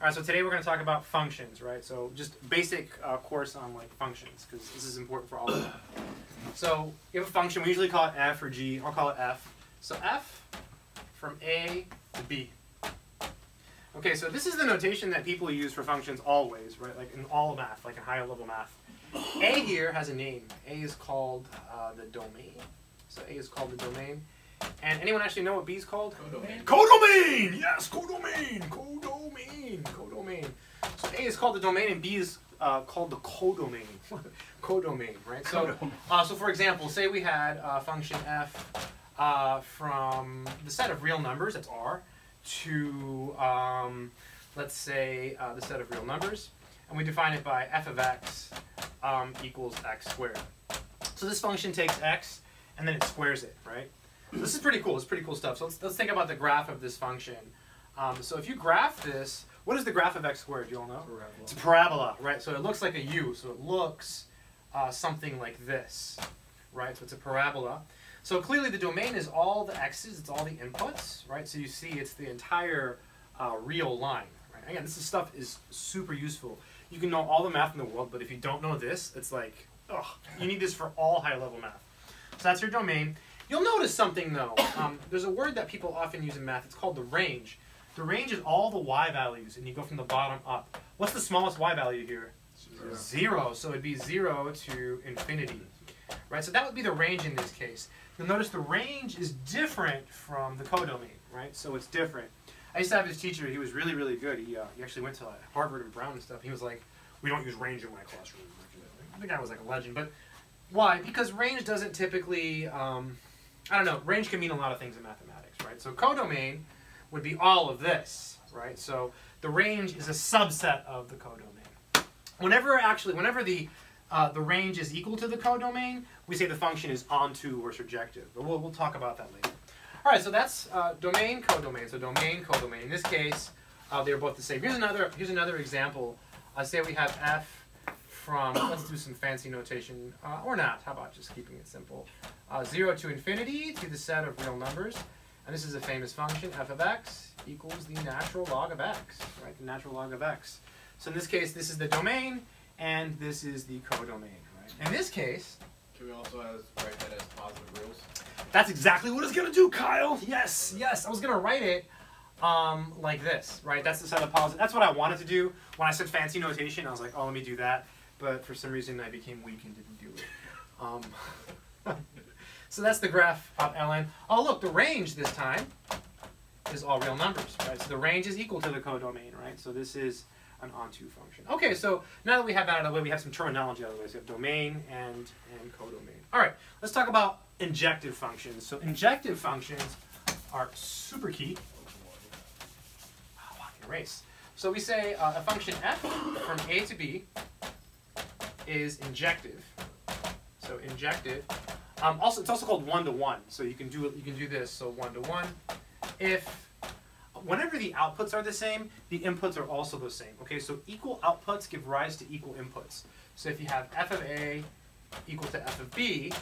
All right, so today we're going to talk about functions, right? So just basic uh, course on like functions because this is important for all of that. So you have a function. We usually call it f or g. I'll call it f. So f from a to b. Okay, so this is the notation that people use for functions always, right? Like in all math, like in higher level math. A here has a name. A is called uh, the domain. So A is called the domain. And anyone actually know what B is called? Codomain. Codomain! Yes, codomain! Codomain! Codomain. So A is called the domain and B is uh, called the codomain. codomain, right? So, uh, so for example, say we had a function f uh, from the set of real numbers, that's R, to, um, let's say, uh, the set of real numbers, and we define it by f of x um, equals x squared. So this function takes x, and then it squares it, right? This is pretty cool. It's pretty cool stuff. So let's, let's think about the graph of this function. Um, so if you graph this, what is the graph of x squared? Do you all know? Parabola. It's a parabola, right? So it looks like a U. So it looks uh, something like this, right? So it's a parabola. So clearly the domain is all the x's, it's all the inputs, right? So you see it's the entire uh, real line, right? Again, this is stuff is super useful. You can know all the math in the world, but if you don't know this, it's like, ugh, you need this for all high level math. So that's your domain. You'll notice something though. Um, there's a word that people often use in math. It's called the range. The range is all the y values, and you go from the bottom up. What's the smallest y value here? Zero. Zero. So it'd be zero to infinity, right? So that would be the range in this case. You'll notice the range is different from the codomain, right? So it's different. I used to have this teacher. He was really, really good. He, uh, he actually went to like, Harvard and Brown and stuff. He was like, "We don't use range in my classroom." The guy was like a legend, but why? Because range doesn't typically. Um, I don't know. Range can mean a lot of things in mathematics, right? So codomain would be all of this, right? So the range is a subset of the codomain. Whenever actually, whenever the uh, the range is equal to the codomain, we say the function is onto or surjective. But we'll, we'll talk about that later. All right, so that's uh, domain, codomain. So domain, codomain. In this case, uh, they're both the same. Here's another. Here's another example. Uh, say we have f from. Let's do some fancy notation, uh, or not. How about just keeping it simple? Uh, zero to infinity to the set of real numbers, and this is a famous function. f of x equals the natural log of x. Right, the natural log of x. So in this case, this is the domain, and this is the codomain. Right. In this case, Can we also as, write that as positive reals? that's exactly what it's gonna do, Kyle. Yes, yes. I was gonna write it um, like this, right? That's the set of positive. That's what I wanted to do. When I said fancy notation, I was like, oh, let me do that. But for some reason, I became weak and didn't do it. Um, so that's the graph of ln. Oh, look, the range this time is all real numbers, right? So the range is equal to the codomain, right? So this is an onto function. Okay, so now that we have that out of the way, we have some terminology out of the way. So we have domain and, and codomain. All right, let's talk about injective functions. So injective functions are super key. Oh, wow, erase. So we say uh, a function f from a to b is injective. So injective. Um, also, it's also called one to one. So you can do. You can do this. So one to one. If whenever the outputs are the same, the inputs are also the same. Okay, so equal outputs give rise to equal inputs. So if you have f of a equal to f of b,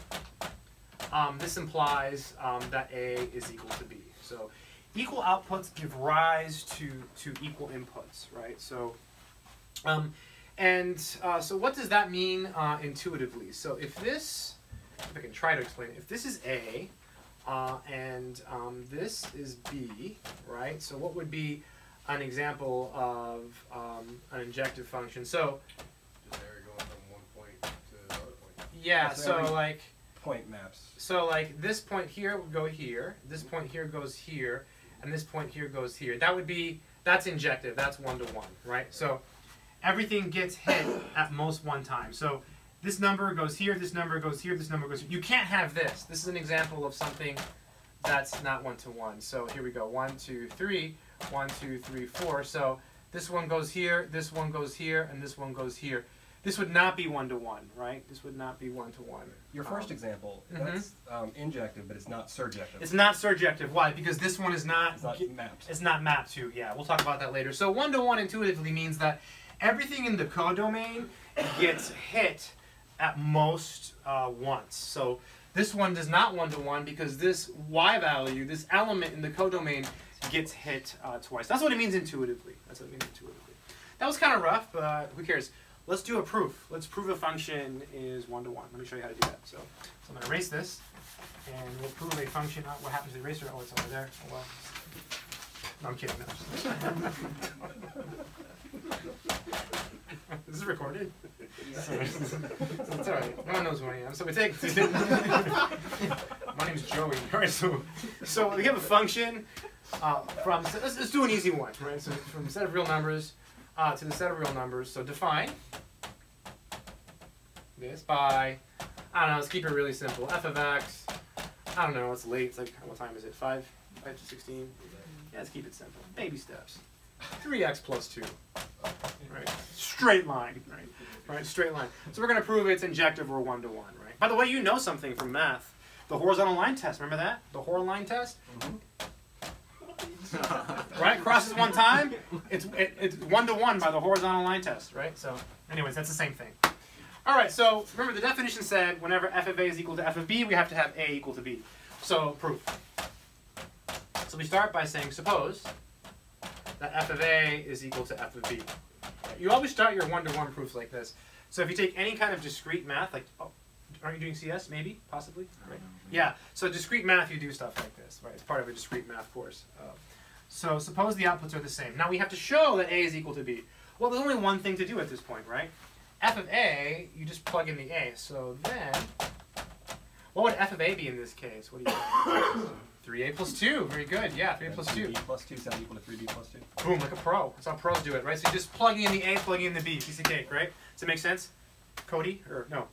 um, this implies um, that a is equal to b. So equal outputs give rise to to equal inputs, right? So um, and uh, so what does that mean uh, intuitively? So if this, if I can try to explain it, if this is a uh, and um, this is b, right? So what would be an example of um, an injective function? So Just area going from one point to the point. yeah, So so like point maps. so like this point here would go here, this point here goes here, and this point here goes here. That would be that's injective. That's one to one, right? So everything gets hit at most one time. So this number goes here, this number goes here, this number goes here. You can't have this. This is an example of something that's not one to one. So here we go. One, two, three. One, two, three, four. So this one goes here, this one goes here, and this one goes here. This would not be one to one, right? This would not be one to one. Your first Um, example, mhm. that's um, injective, but it's not surjective. It's not surjective. Why? Because this one is not. It's not mapped. It's not mapped to. Yeah, we'll talk about that later. So one to one intuitively means that everything in the codomain gets hit at most uh, once. So this one does not one to one because this y value, this element in the codomain, gets hit uh, twice. That's what it means intuitively. That's what it means intuitively. That was kind of rough, but who cares? Let's do a proof. Let's prove a function is one to one. Let me show you how to do that. So, so I'm going to erase this, and we'll prove a function. Uh, what happens to the eraser? Oh, it's over there. Oh, well. No, I'm kidding. No. this is recorded. it's alright. No one knows who I am. So we take. My name is Joey. Alright, so so we have a function uh, from. So let's, let's do an easy one, right? So from the set of real numbers uh, to the set of real numbers. So define this by I don't know. Let's keep it really simple. F of x. I don't know. It's late. It's like what time is it? Five. Five to sixteen. Yeah, let's keep it simple. Baby steps. 3x plus 2. Right. Straight line. Right. Right. Straight line. So we're going to prove it's injective or one to one. Right. By the way, you know something from math. The horizontal line test. Remember that? The horizontal line test. Mm-hmm. right. Crosses one time. It's it, it's one to one by the horizontal line test. Right. So, anyways, that's the same thing. All right. So remember the definition said whenever f of a is equal to f of b, we have to have a equal to b. So proof. So we start by saying suppose that f of a is equal to f of b. You always start your one-to-one proofs like this. So if you take any kind of discrete math, like, oh, aren't you doing CS, maybe, possibly? Right? Yeah, so discrete math, you do stuff like this, right? It's part of a discrete math course. Uh, so suppose the outputs are the same. Now we have to show that a is equal to b. Well, there's only one thing to do at this point, right? f of a, you just plug in the a. So then, what would f of a be in this case? What do you think? 3a plus 2. Very good. Yeah, 3a plus 2. b plus 2 sound equal to 3b plus 2. Boom, like a pro. That's how pros do it, right? So you're just plugging in the A, plugging in the B. Piece of cake, right? Does it make sense? Cody? Or no.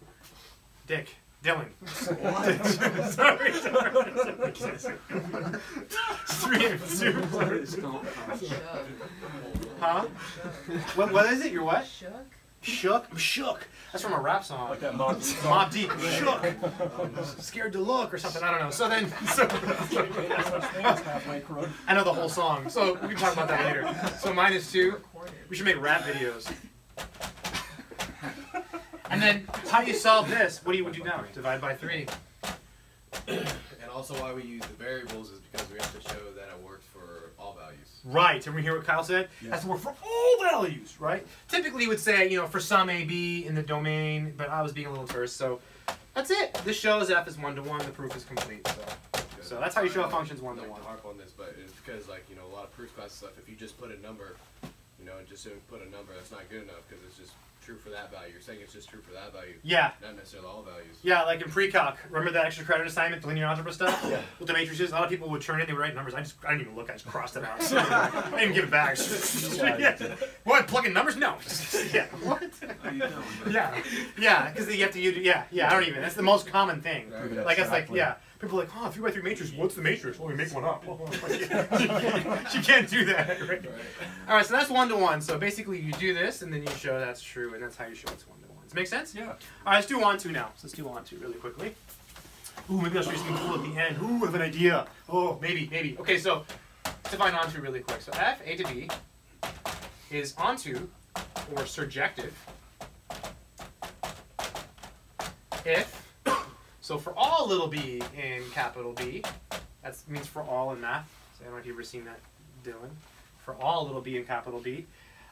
Dick. Dylan. sorry, sorry. sorry. Three and two. Huh? What, what is it? You're what? Shook? Shook? I'm shook. That's from a rap song. Like that mob. Mobb Deep. Shook. Scared to look or something. I don't know. So then, so. I know the whole song. So we can talk about that later. So minus two. We should make rap videos. And then how do you solve this? What do you do now? Divide by three. And also why we use the variables is because we have to show that it works for all values. Right. And we hear what Kyle said? Yeah. Has to work for all values, right? Typically you would say, you know, for some A, B in the domain, but I was being a little terse, so that's it. This shows F is one to one, the proof is complete. So So that's how you show a function's one to one. harp on this, but it's because like you know a lot of proof class stuff. If you just put a number, you know, just put a number, that's not good enough because it's just true for that value. You're saying it's just true for that value, Yeah. not necessarily all values. Yeah, like in pre-calc. Remember that extra credit assignment, the linear algebra stuff? Yeah. With the matrices, a lot of people would turn in, they would write numbers. I just, I didn't even look, I just crossed it out. I didn't even give it back. yeah. What, plug in numbers? No. yeah. What? yeah. Yeah, because you have to use, yeah, yeah, I don't even. That's the most common thing. Prove it Like, it's like, yeah. People are like, oh, three by 3 matrix, what's the matrix? Well, we make one up. she can't do that, right? All right, so that's one to one. So basically, you do this, and then you show that's true, and that's how you show it's one to one. Does it make sense? Yeah. All right, let's do onto now. So let's do onto really quickly. Ooh, maybe I'll show you something cool at the end. Ooh, I have an idea. Oh, maybe, maybe. Okay, so define onto really quick. So f a to b is onto or surjective if so for all little b in capital B, that means for all in math. So I don't know if you've ever seen that, Dylan. For all little b in capital B.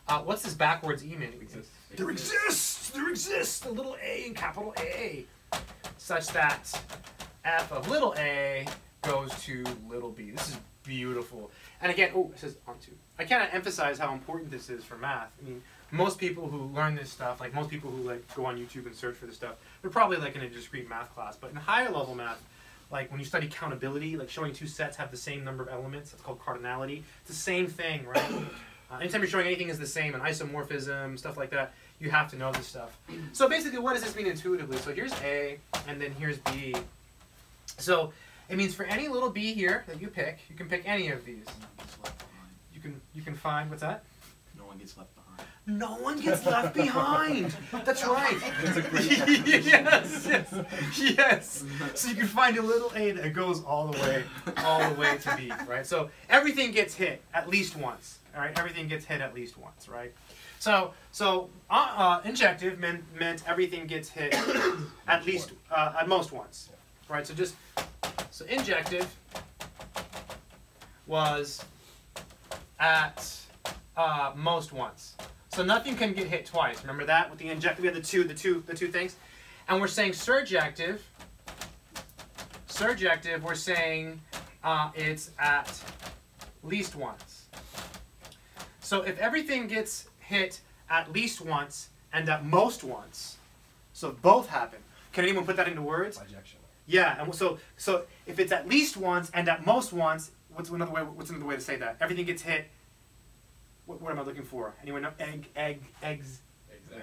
Uh, what's this backwards e meaning? There exists, there exists a little a in capital A, such that f of little a goes to little b. This is beautiful. And again, oh, it says onto. I cannot emphasize how important this is for math. I mean, most people who learn this stuff, like most people who like go on YouTube and search for this stuff, they're probably like in a discrete math class. But in higher level math, like when you study countability, like showing two sets have the same number of elements, that's called cardinality. It's the same thing, right? Uh, anytime you're showing anything is the same, an isomorphism, stuff like that, you have to know this stuff. So basically, what does this mean intuitively? So here's A, and then here's B. So it means for any little b here that you pick, you can pick any of these. You can you can find what's that? No one gets left behind. No one gets left behind. That's right. yes, yes, yes. So you can find a little a that goes all the way, all the way to B, right? So everything gets hit at least once. All right, everything gets hit at least once, right? So so uh, uh, injective meant meant everything gets hit at least uh, at most once, right? So just so injective was at uh, most once. So nothing can get hit twice. Remember that with the injective, we had the two, the two, the two things, and we're saying surjective. Surjective, we're saying uh, it's at least once. So if everything gets hit at least once and at most once, so both happen. Can anyone put that into words? Bijection. Yeah, and so so if it's at least once and at most once, what's another way? What's another way to say that? Everything gets hit. What, what am I looking for? Anyone know? Egg, egg, eggs.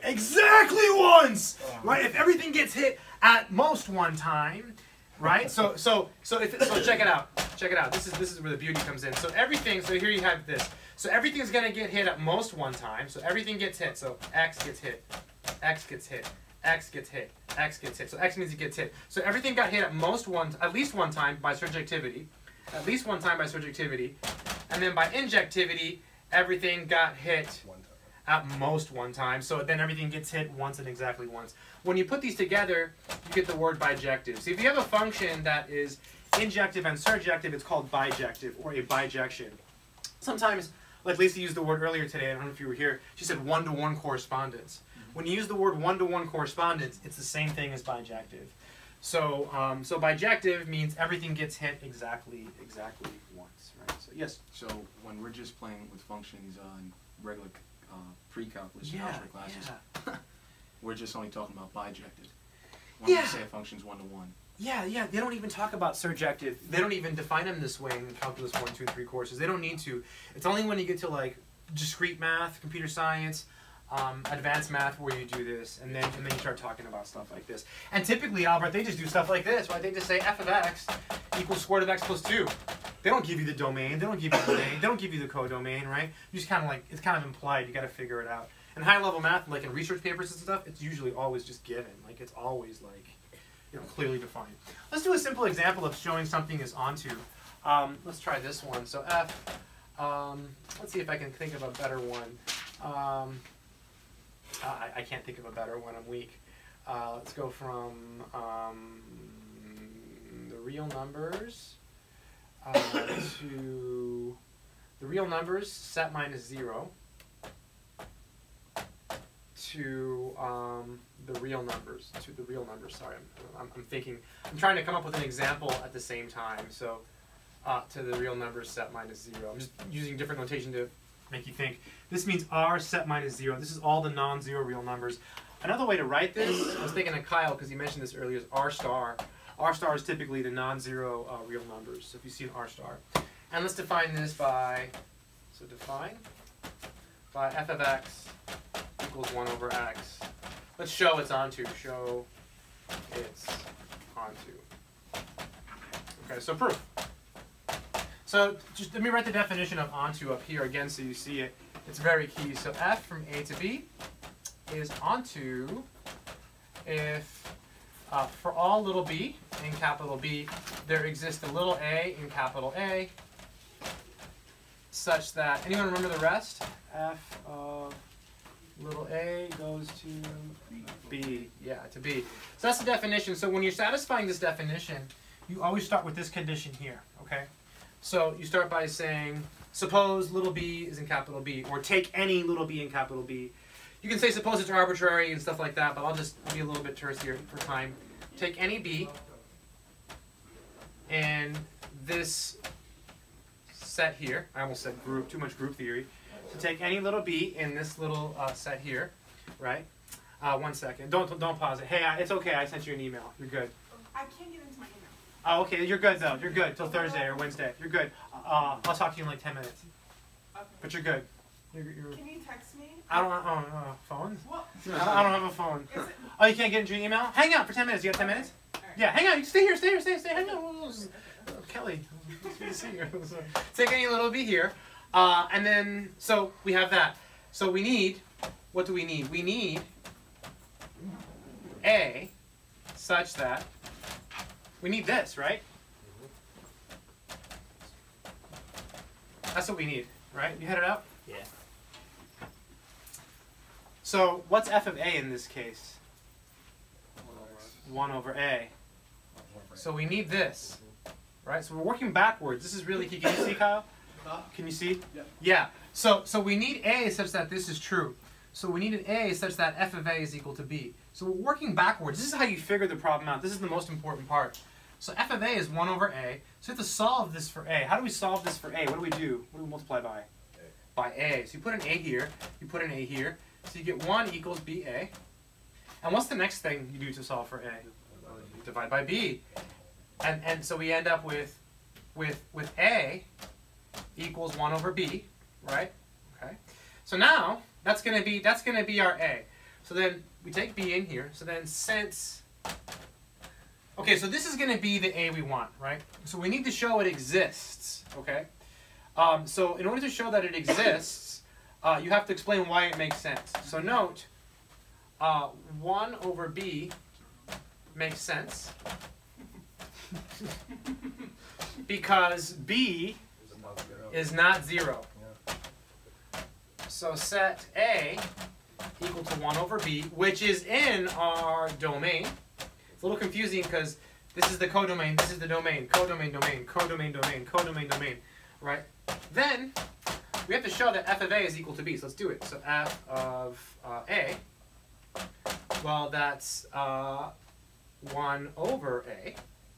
Exactly. Exactly once, oh. right? If everything gets hit at most one time, right? So so so if it, so check it out, check it out. This is this is where the beauty comes in. So everything. So here you have this. So everything's gonna get hit at most one time. So everything gets hit. So x gets hit, x gets hit, x gets hit, x gets hit. So x means it gets hit. So everything got hit at most one, at least one time by surjectivity, at least one time by surjectivity, and then by injectivity, everything got hit One at most one time. So then everything gets hit once and exactly once. When you put these together, you get the word bijective. So if you have a function that is injective and surjective, it's called bijective or a bijection. Sometimes, like Lisa used the word earlier today, I don't know if you were here, she said one-to-one correspondence. Mm-hmm. When you use the word one-to-one correspondence, it's the same thing as bijective. So, um, so bijective means everything gets hit exactly, exactly once, right? So yes, So when we're just playing with functions on regular uh, pre-calculus yeah, algebra classes, yeah. we're just only talking about bijective. When Yeah. we say a function's one to one. Yeah, yeah. They don't even talk about surjective. They don't even define them this way in calculus one, two, three courses. They don't need to. It's only when you get to like discrete math, computer science, um, advanced math where you do this, and then and then you start talking about stuff like this. And typically, Albert, they just do stuff like this, right? They just say f of x equals square root of x plus two. They don't give you the domain. They don't give you the domain. They don't give you the codomain, right? You just kind of like it's kind of implied. You got to figure it out. And high level math, like in research papers and stuff, it's usually always just given. Like it's always like you know, clearly defined. Let's do a simple example of showing something is onto. Um, let's try this one. So F, um, let's see if I can think of a better one. Um, I, I can't think of a better one, I'm weak. Uh, let's go from um, the real numbers uh, to the real numbers, set minus zero, to um, the real numbers, to the real numbers, sorry, I'm, I'm, I'm thinking, I'm trying to come up with an example at the same time, so uh, to the real numbers set minus zero. I'm just using different notation to make you think. This means r set minus zero. This is all the non-zero real numbers. Another way to write this, I was thinking of Kyle because he mentioned this earlier, is r star. r star is typically the non-zero uh, real numbers. So if you see an r star, and let's define this by, so define by f of x equals one over x. Let's show it's onto. Show it's onto. Okay, so proof. So just let me write the definition of onto up here again so you see it. It's very key. So f from a to b is onto if uh, for all little b in capital B there exists a little a in capital A such that anyone remember the rest? f of little a goes to b. Yeah, to b. So that's the definition. So when you're satisfying this definition, you always start with this condition here. Okay. So you start by saying, suppose little b is in capital B, or take any little b in capital B. You can say suppose it's arbitrary and stuff like that, but I'll just be a little bit terse here for time. Take any b, and this set here, I almost said group, too much group theory. So take any little b in this little uh, set here, right? Uh, one second. Don't don't pause it. Hey, I, it's okay. I sent you an email. You're good. I can't get. Oh, okay. You're good though. You're good till Thursday or Wednesday. You're good. Uh, I'll talk to you in like ten minutes. Okay. But you're good. You're, you're, Can you text me? I don't. I don't have a phone. Well, I don't, have a phone. Oh, you can't get into your email? Hang out for ten minutes. You got ten minutes? Alright. Yeah, hang on. You stay here. Stay here. Stay. Stay. Hang on. Uh, Kelly, it's good to see you. Take any little b here, uh, and then so we have that. So we need. What do we need? We need a such that we need this, right? That's what we need, right? You had it up? Yeah. So what's f of a in this case? 1 over a. So we need this, right? So we're working backwards. This is really key. Can you see, Kyle? Can you see? Yeah. Yeah. So so we need A such that this is true. So we need an A such that f of A is equal to B. So we're working backwards. This is how you figure the problem out. This is the most important part. So f of A is 1 over A. So we have to solve this for A. How do we solve this for A? What do we do? What do we multiply by? By A. So you put an A here. You put an A here. So you get 1 equals BA. And what's the next thing you do to solve for A? Divide by B. And, and so we end up with, with, with A equals 1 over b, right? Okay. So now that's going to be that's going to be our a. So then we take b in here. So then since Okay, so this is going to be the a we want, right? So we need to show it exists, okay? Um, so in order to show that it exists, uh, you have to explain why it makes sense. So note, uh, 1 over b makes sense because b is not zero. So set A equal to 1 over B, which is in our domain. It's a little confusing because this is the codomain, this is the domain, codomain, domain, codomain, domain, codomain, domain, right? Then we have to show that f of A is equal to B, so let's do it. So f of uh, A, well, that's uh, 1 over A,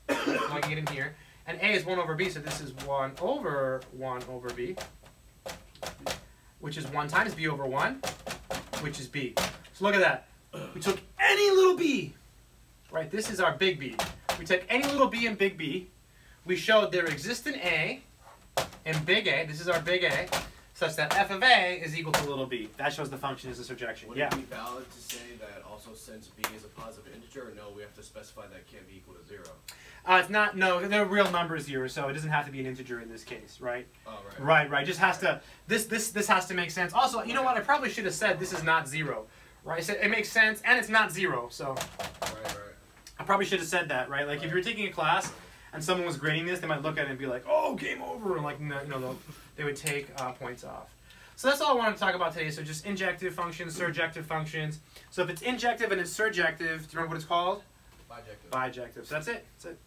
plugging it in here. And A is 1 over B, so this is 1 over 1 over B, which is 1 times B over 1, which is B. So look at that. We took any little b, right? This is our big B. We took any little b in big B. We showed there exists an A in big A. This is our big A, such that f of A is equal to little b. That shows the function is a surjection. Would Yeah. it be valid to say that also since b is a positive integer, no, we have to specify that it can't be equal to zero? Uh, it's not, no, they're real numbers here, so it doesn't have to be an integer in this case, right? Oh, right. Right, right. Just has to this this this has to make sense. Also, you know what? I probably should have said this is not zero. Right? Said it makes sense and it's not zero. So Right, right. I probably should have said that, right? Like if you're taking a class and someone was grading this, they might look at it and be like, "Oh, game over," and like no, you know, they would take uh, points off. So that's all I wanted to talk about today. So just injective functions, surjective functions. So if it's injective and it's surjective, do you remember what it's called? Bijective. Bijective. So that's it. That's it.